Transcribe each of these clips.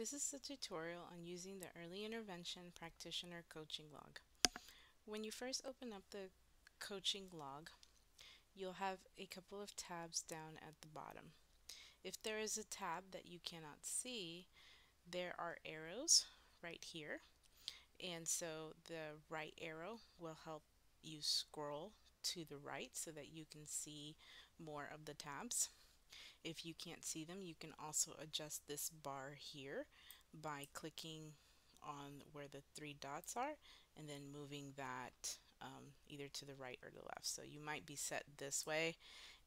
This is a tutorial on using the Early Intervention Practitioner Coaching Log. When you first open up the coaching log, you'll have a couple of tabs down at the bottom. If there is a tab that you cannot see, there are arrows right here. And so the right arrow will help you scroll to the right so that you can see more of the tabs. If you can't see them, you can also adjust this bar here by clicking on where the three dots are and then moving that um, either to the right or the left. So you might be set this way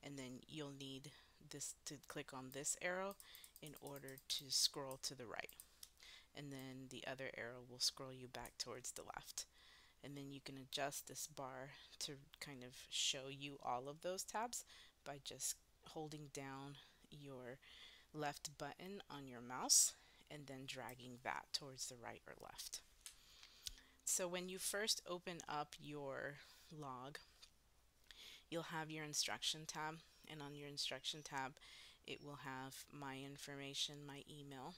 and then you'll need this to click on this arrow in order to scroll to the right. And then the other arrow will scroll you back towards the left. And then you can adjust this bar to kind of show you all of those tabs by just holding down your left button on your mouse and then dragging that towards the right or left. So when you first open up your log, you'll have your instruction tab and on your instruction tab it will have my information, my email,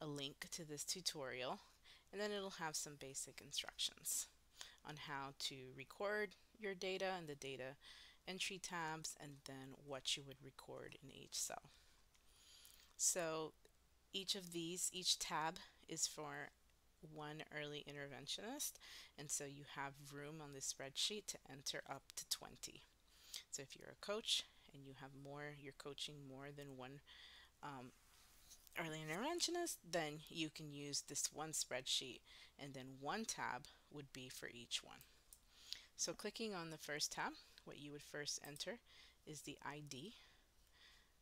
a link to this tutorial, and then it'll have some basic instructions on how to record your data and the data entry tabs and then what you would record in each cell. So each of these, each tab is for one early interventionist and so you have room on the spreadsheet to enter up to 20. So if you're a coach and you have more, you're coaching more than one um, early interventionist, then you can use this one spreadsheet and then one tab would be for each one. So clicking on the first tab, what you would first enter is the ID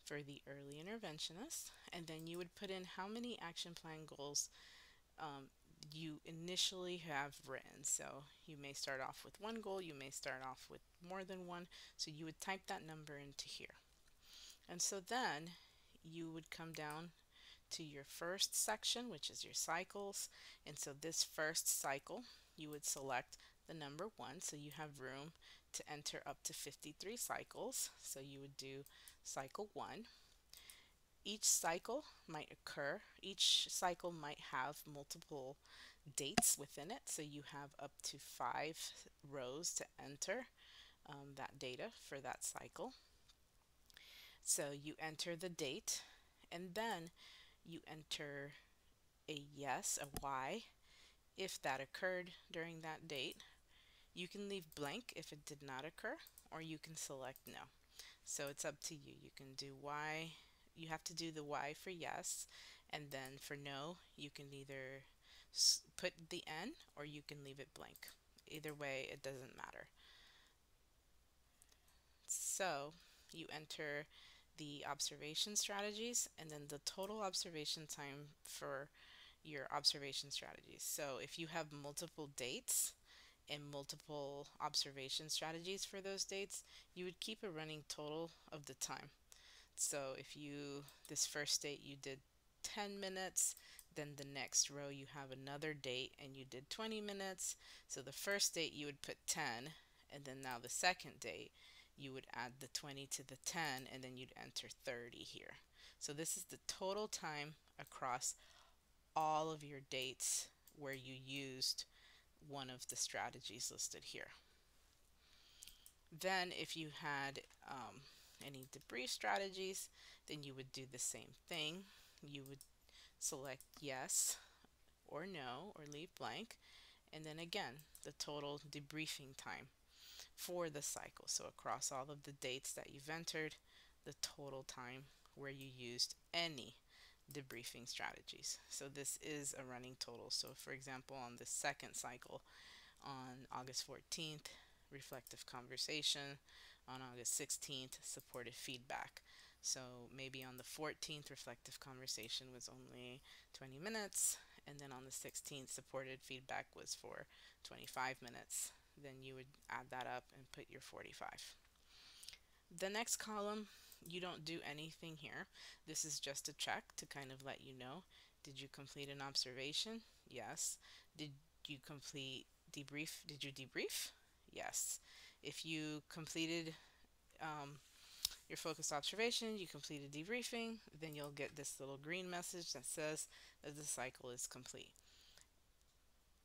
for the early interventionist, and then you would put in how many action plan goals um, you initially have written. So you may start off with one goal, you may start off with more than one, so you would type that number into here. And so then you would come down to your first section, which is your cycles. And so this first cycle, you would select the number one, so you have room to enter up to 53 cycles. So you would do cycle one. Each cycle might occur, each cycle might have multiple dates within it. So you have up to five rows to enter um, that data for that cycle. So you enter the date and then you enter a yes, a Y, if that occurred during that date. You can leave blank if it did not occur, or you can select no. So it's up to you. You can do Y, you have to do the Y for yes, and then for no, you can either put the N or you can leave it blank. Either way, it doesn't matter. So you enter the observation strategies and then the total observation time for your observation strategies. So if you have multiple dates and multiple observation strategies for those dates, you would keep a running total of the time. So if you, this first date you did 10 minutes, then the next row you have another date and you did 20 minutes. So the first date you would put 10 and then now the second date you would add the 20 to the 10 and then you'd enter 30 here. So this is the total time across all of your dates where you used one of the strategies listed here. Then if you had um, any debrief strategies, then you would do the same thing. You would select yes or no or leave blank and then again the total debriefing time for the cycle. So across all of the dates that you've entered, the total time where you used any debriefing strategies. So this is a running total. So for example, on the second cycle on August 14th, reflective conversation, on August 16th, supportive feedback. So maybe on the 14th, reflective conversation was only 20 minutes, and then on the 16th, supported feedback was for 25 minutes then you would add that up and put your 45. The next column, you don't do anything here. This is just a check to kind of let you know. Did you complete an observation? Yes. Did you complete debrief? Did you debrief? Yes. If you completed um, your focused observation, you completed debriefing, then you'll get this little green message that says that the cycle is complete.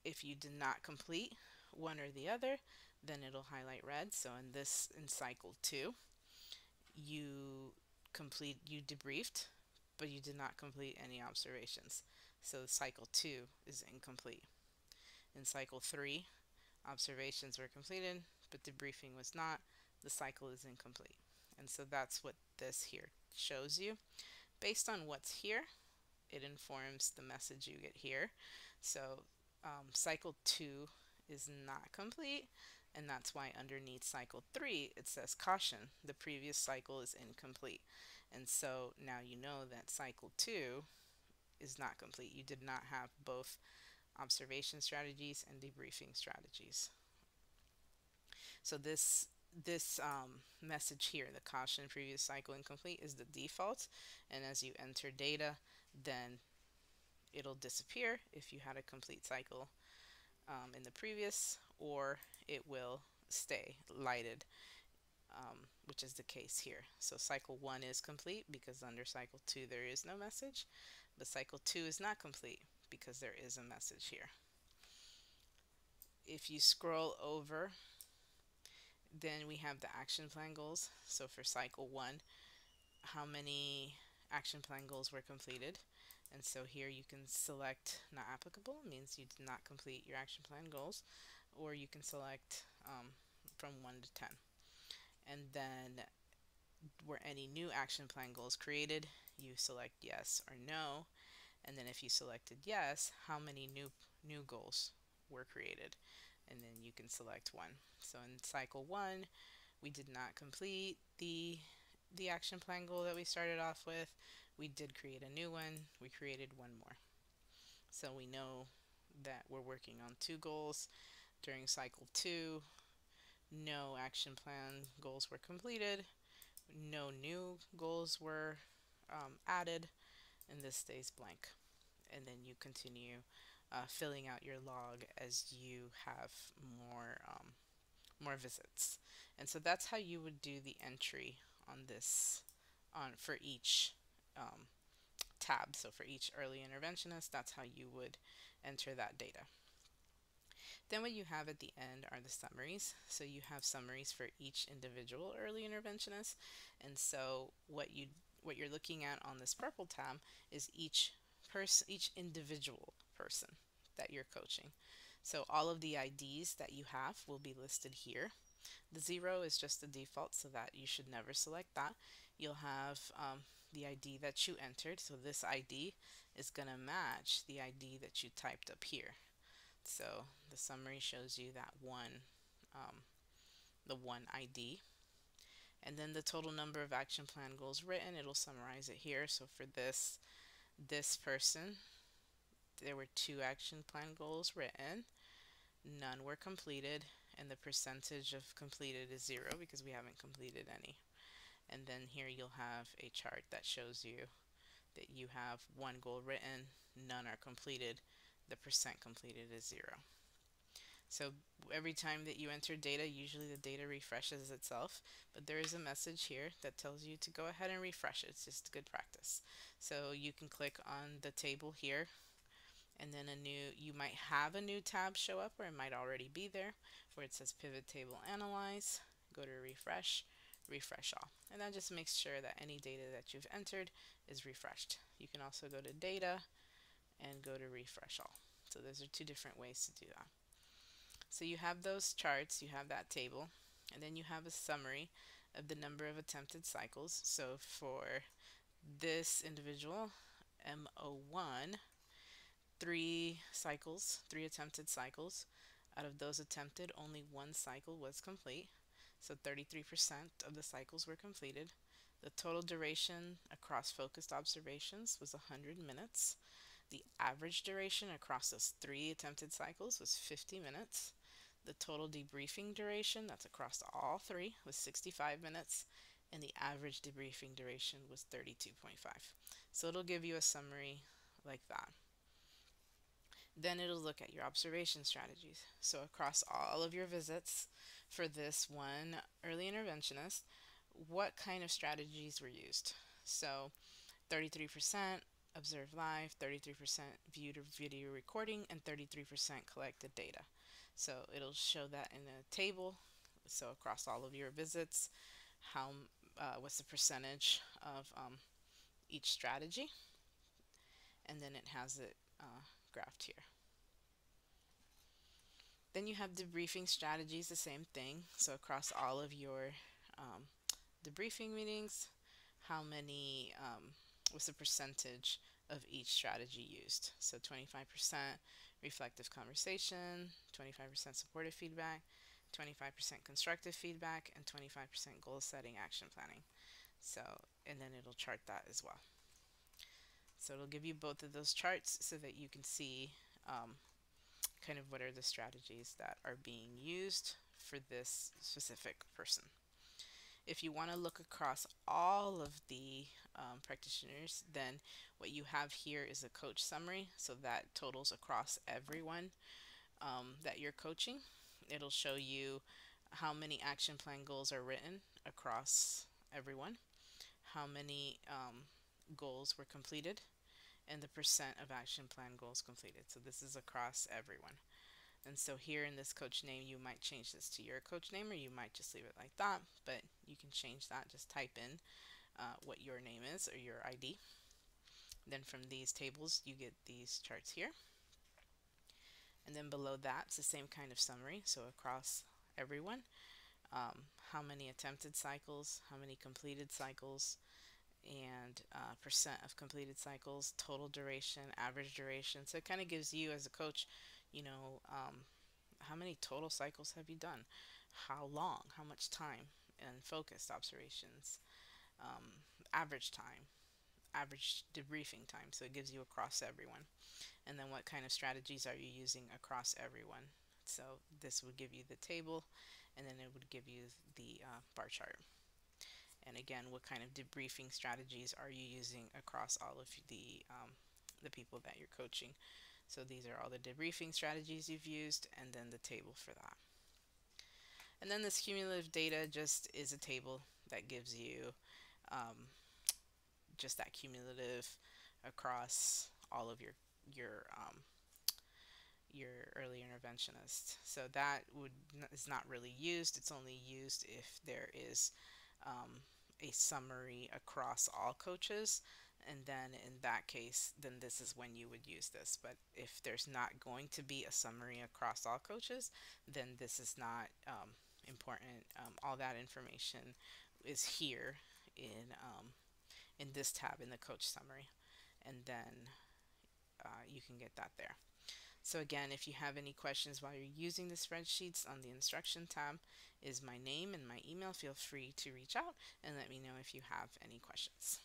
If you did not complete one or the other, then it'll highlight red. So in this, in cycle two, you complete, you debriefed, but you did not complete any observations. So cycle two is incomplete. In cycle three, observations were completed, but debriefing was not. The cycle is incomplete. And so that's what this here shows you. Based on what's here, it informs the message you get here. So um, cycle two is not complete, and that's why underneath cycle three it says caution, the previous cycle is incomplete. And so now you know that cycle two is not complete. You did not have both observation strategies and debriefing strategies. So this this um, message here, the caution previous cycle incomplete, is the default. And as you enter data, then it'll disappear if you had a complete cycle um, in the previous, or it will stay lighted, um, which is the case here. So cycle 1 is complete because under cycle 2 there is no message, but cycle 2 is not complete because there is a message here. If you scroll over, then we have the action plan goals. So for cycle 1, how many action plan goals were completed? And so here you can select not applicable, means you did not complete your action plan goals, or you can select um, from 1 to 10. And then were any new action plan goals created, you select yes or no. And then if you selected yes, how many new new goals were created? And then you can select one. So in cycle one, we did not complete the the action plan goal that we started off with we did create a new one. We created one more. So we know that we're working on two goals during cycle two. No action plan goals were completed. No new goals were um, added, and this stays blank. And then you continue uh, filling out your log as you have more um, more visits. And so that's how you would do the entry on this on for each um, tab. So for each early interventionist, that's how you would enter that data. Then what you have at the end are the summaries. So you have summaries for each individual early interventionist. And so what you what you're looking at on this purple tab is each person each individual person that you're coaching. So all of the IDs that you have will be listed here. The zero is just the default so that you should never select that. You'll have um, the ID that you entered. So this ID is going to match the ID that you typed up here. So the summary shows you that one, um, the one ID. And then the total number of action plan goals written, it'll summarize it here. So for this, this person, there were two action plan goals written. None were completed, and the percentage of completed is zero because we haven't completed any and then here you'll have a chart that shows you that you have one goal written, none are completed, the percent completed is zero. So every time that you enter data, usually the data refreshes itself, but there is a message here that tells you to go ahead and refresh it. It's just good practice. So you can click on the table here and then a new, you might have a new tab show up or it might already be there where it says pivot table analyze, go to refresh, refresh all. And that just makes sure that any data that you've entered is refreshed. You can also go to data and go to refresh all. So those are two different ways to do that. So you have those charts, you have that table, and then you have a summary of the number of attempted cycles. So for this individual, M01, three cycles, three attempted cycles. Out of those attempted, only one cycle was complete. So 33% of the cycles were completed. The total duration across focused observations was 100 minutes. The average duration across those three attempted cycles was 50 minutes. The total debriefing duration, that's across all three, was 65 minutes. And the average debriefing duration was 32.5. So it'll give you a summary like that. Then it'll look at your observation strategies. So across all of your visits, for this one early interventionist, what kind of strategies were used. So 33% observed live, 33% viewed a video recording, and 33% collected data. So it'll show that in a table. So across all of your visits, how uh, what's the percentage of um, each strategy, and then it has it uh, graphed here. Then you have debriefing strategies, the same thing. So across all of your um, debriefing meetings, how many, um, what's the percentage of each strategy used? So 25% reflective conversation, 25% supportive feedback, 25% constructive feedback, and 25% goal setting action planning. So, and then it'll chart that as well. So it'll give you both of those charts so that you can see um, kind of what are the strategies that are being used for this specific person. If you want to look across all of the um, practitioners, then what you have here is a coach summary. So that totals across everyone um, that you're coaching. It'll show you how many action plan goals are written across everyone, how many um, goals were completed, and the percent of action plan goals completed. So this is across everyone. And so here in this coach name, you might change this to your coach name or you might just leave it like that, but you can change that. Just type in uh, what your name is or your ID. Then from these tables, you get these charts here. And then below that, it's the same kind of summary. So across everyone, um, how many attempted cycles, how many completed cycles, and uh, percent of completed cycles, total duration, average duration. So it kind of gives you as a coach, you know, um, how many total cycles have you done? How long? How much time? And focused observations, um, average time, average debriefing time. So it gives you across everyone. And then what kind of strategies are you using across everyone? So this would give you the table, and then it would give you the uh, bar chart. And again, what kind of debriefing strategies are you using across all of the, um, the people that you're coaching? So these are all the debriefing strategies you've used and then the table for that. And then this cumulative data just is a table that gives you um, just that cumulative across all of your your um, your early interventionist. So that would is not really used. It's only used if there is um, a summary across all coaches and then in that case then this is when you would use this but if there's not going to be a summary across all coaches then this is not um, important um, all that information is here in um, in this tab in the coach summary and then uh, you can get that there so again, if you have any questions while you're using the spreadsheets on the instruction tab is my name and my email. Feel free to reach out and let me know if you have any questions.